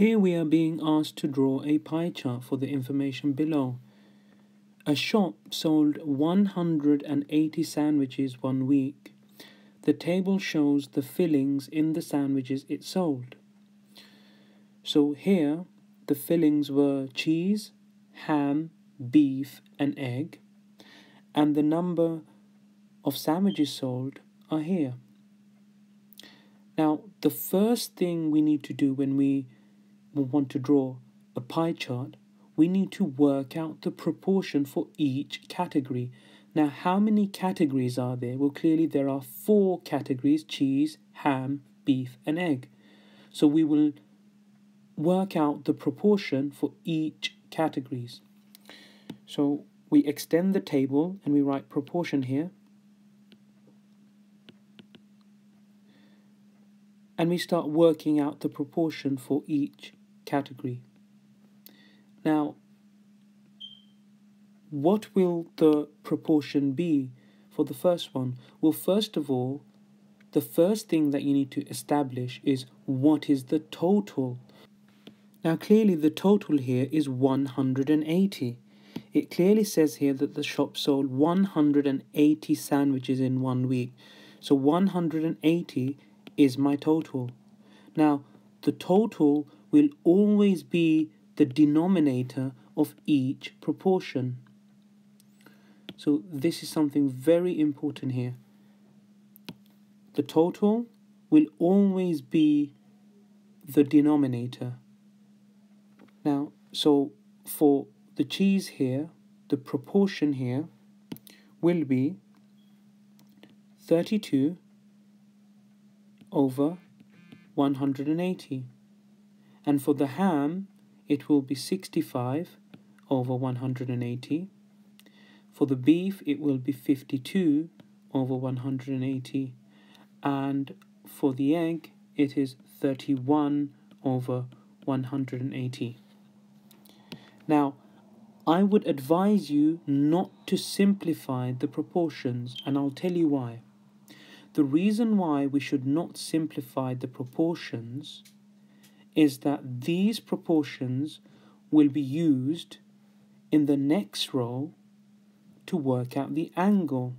Here we are being asked to draw a pie chart for the information below. A shop sold 180 sandwiches one week. The table shows the fillings in the sandwiches it sold. So here the fillings were cheese, ham, beef, and egg, and the number of sandwiches sold are here. Now, the first thing we need to do when we want to draw a pie chart, we need to work out the proportion for each category. Now, how many categories are there? Well, clearly there are four categories cheese, ham, beef, and egg. So we will work out the proportion for each categories. So we extend the table and we write proportion here. And we start working out the proportion for each category. Now, what will the proportion be for the first one? Well, first of all, the first thing that you need to establish is what is the total. Now, clearly, the total here is 180. It clearly says here that the shop sold 180 sandwiches in one week. So 180 is my total. Now, the total will always be the denominator of each proportion. So this is something very important here. The total will always be the denominator. Now, so for the cheese here, the proportion here will be 32 over 180. And for the ham, it will be 65 over 180. For the beef, it will be 52 over 180. And for the egg, it is 31 over 180. Now, I would advise you not to simplify the proportions, and I'll tell you why. The reason why we should not simplify the proportions is that these proportions will be used in the next row to work out the angle.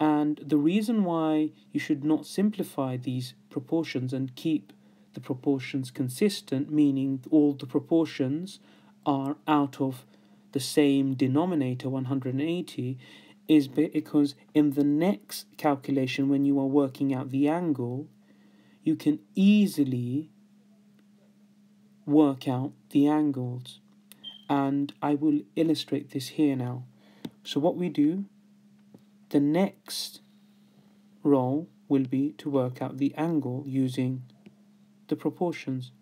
And the reason why you should not simplify these proportions and keep the proportions consistent, meaning all the proportions are out of the same denominator, 180, is because in the next calculation, when you are working out the angle, you can easily work out the angles. And I will illustrate this here now. So what we do, the next row will be to work out the angle using the proportions.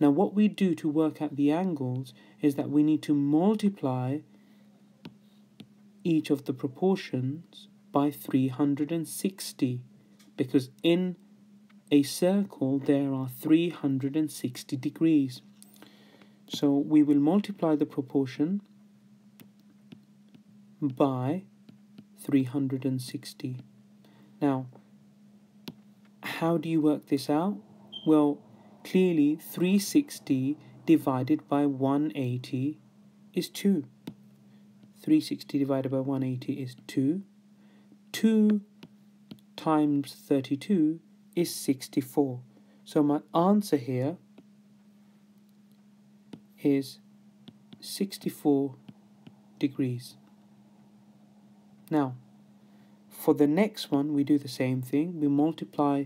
Now what we do to work out the angles is that we need to multiply each of the proportions by 360 because in a circle there are 360 degrees. So we will multiply the proportion by 360. Now, how do you work this out? Well, clearly 360 divided by 180 is 2. 360 divided by 180 is 2. 2 times 32 is 64. So my answer here is 64 degrees. Now, for the next one, we do the same thing. We multiply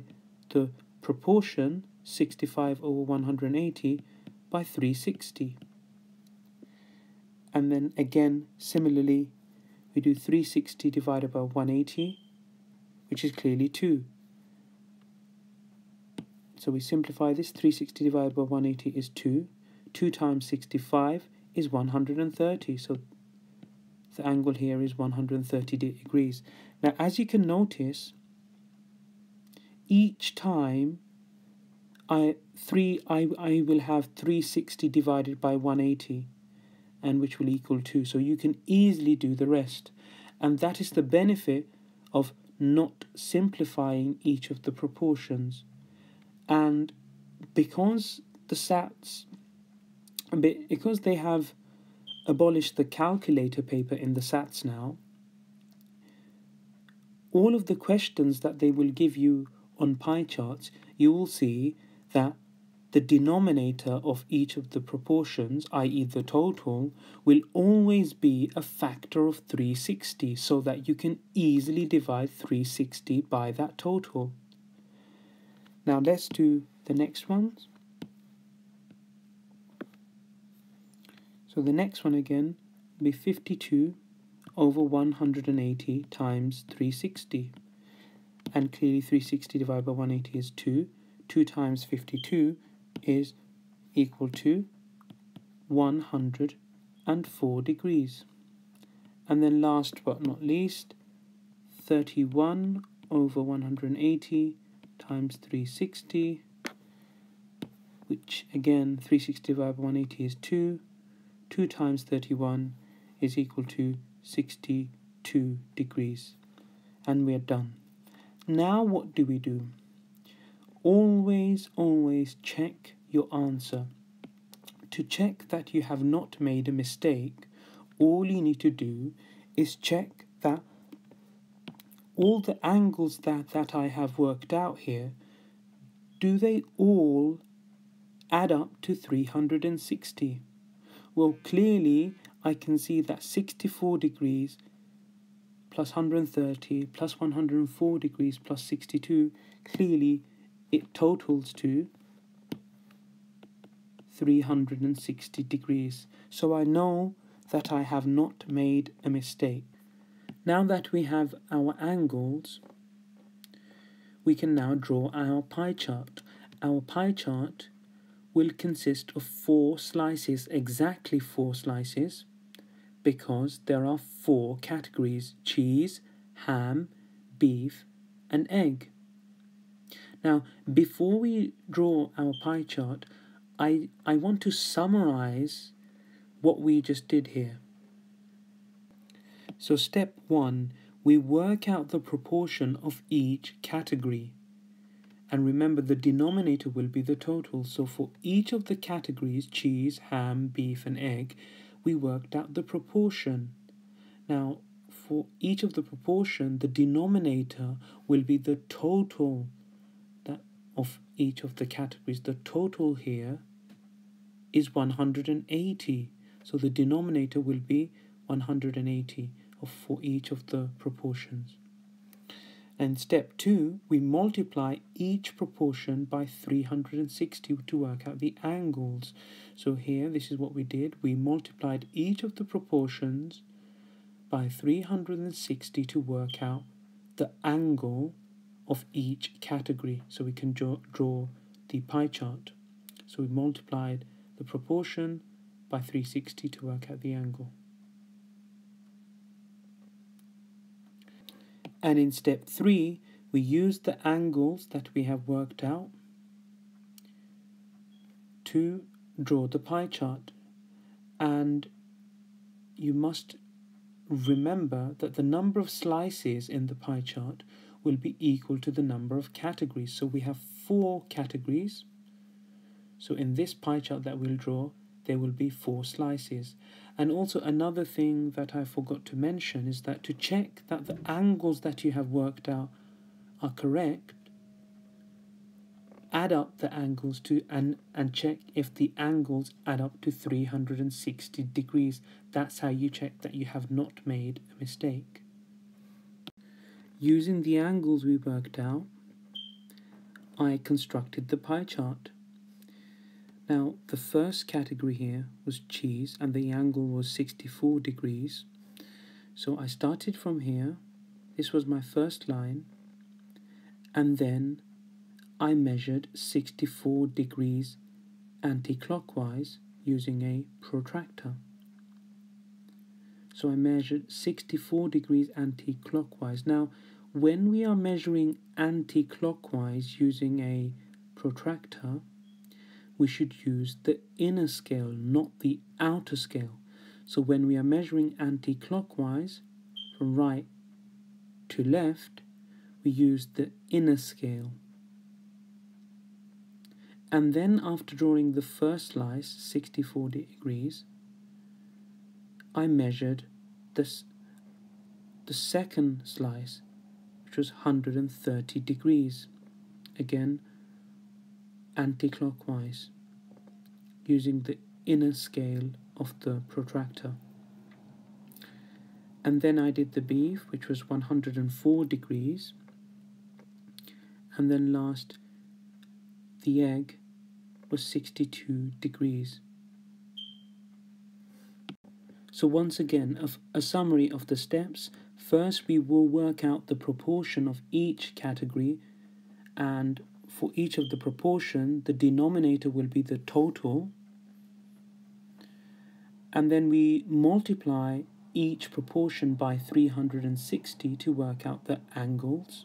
the proportion 65 over 180 by 360. And then again, similarly, we do 360 divided by 180, which is clearly 2. So we simplify this. 360 divided by 180 is 2. 2 times 65 is 130. So the angle here is 130 degrees. Now, as you can notice, each time I three I, I will have 360 divided by 180 and which will equal 2. So you can easily do the rest. And that is the benefit of not simplifying each of the proportions. And because the SATs, because they have abolished the calculator paper in the SATs now, all of the questions that they will give you on pie charts, you will see that the denominator of each of the proportions, i.e., the total, will always be a factor of 360 so that you can easily divide 360 by that total. Now let's do the next ones. So the next one again will be 52 over 180 times 360. And clearly 360 divided by 180 is 2. 2 times 52 is equal to 104 degrees. And then last but not least, 31 over 180 times 360, which again 360 divided by 180 is 2. 2 times 31 is equal to 62 degrees. And we are done. Now what do we do? Always, always check your answer. To check that you have not made a mistake, all you need to do is check that all the angles that, that I have worked out here, do they all add up to 360? Well, clearly I can see that 64 degrees plus 130 plus 104 degrees plus 62 clearly it totals to 360 degrees. So I know that I have not made a mistake. Now that we have our angles, we can now draw our pie chart. Our pie chart will consist of four slices, exactly four slices, because there are four categories cheese, ham, beef, and egg. Now, before we draw our pie chart, I, I want to summarize what we just did here. So step one, we work out the proportion of each category. And remember the denominator will be the total. So for each of the categories, cheese, ham, beef and egg, we worked out the proportion. Now for each of the proportion, the denominator will be the total that of each of the categories. The total here is 180. So the denominator will be 180 for each of the proportions. And step 2, we multiply each proportion by 360 to work out the angles. So here, this is what we did. We multiplied each of the proportions by 360 to work out the angle of each category so we can draw, draw the pie chart. So we multiplied the proportion by 360 to work out the angle. And in step 3, we use the angles that we have worked out to draw the pie chart. And you must remember that the number of slices in the pie chart will be equal to the number of categories. So we have four categories. So in this pie chart that we'll draw, there will be four slices. And also another thing that I forgot to mention is that to check that the angles that you have worked out are correct, add up the angles to and, and check if the angles add up to 360 degrees. That's how you check that you have not made a mistake. Using the angles we worked out, I constructed the pie chart. Now, the first category here was cheese, and the angle was 64 degrees. So I started from here, this was my first line, and then I measured 64 degrees anti-clockwise using a protractor. So I measured 64 degrees anti-clockwise. Now, when we are measuring anti-clockwise using a protractor, we should use the inner scale, not the outer scale. So when we are measuring anti-clockwise, from right to left, we use the inner scale. And then after drawing the first slice, 64 degrees, I measured this, the second slice, which was 130 degrees. Again, anti-clockwise, using the inner scale of the protractor. And then I did the beef, which was 104 degrees. And then last, the egg was 62 degrees. So once again, a, a summary of the steps. First, we will work out the proportion of each category and for each of the proportion, the denominator will be the total. And then we multiply each proportion by 360 to work out the angles.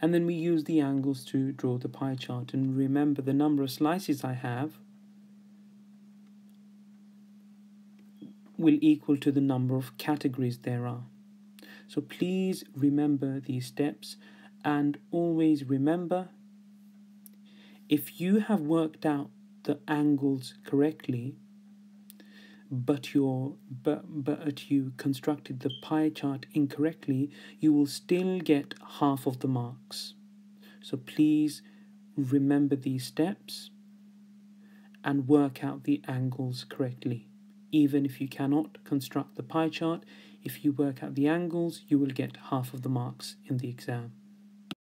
And then we use the angles to draw the pie chart. And remember the number of slices I have will equal to the number of categories there are. So please remember these steps and always remember if you have worked out the angles correctly but you but, but you constructed the pie chart incorrectly you will still get half of the marks. So please remember these steps and work out the angles correctly. Even if you cannot construct the pie chart if you work out the angles you will get half of the marks in the exam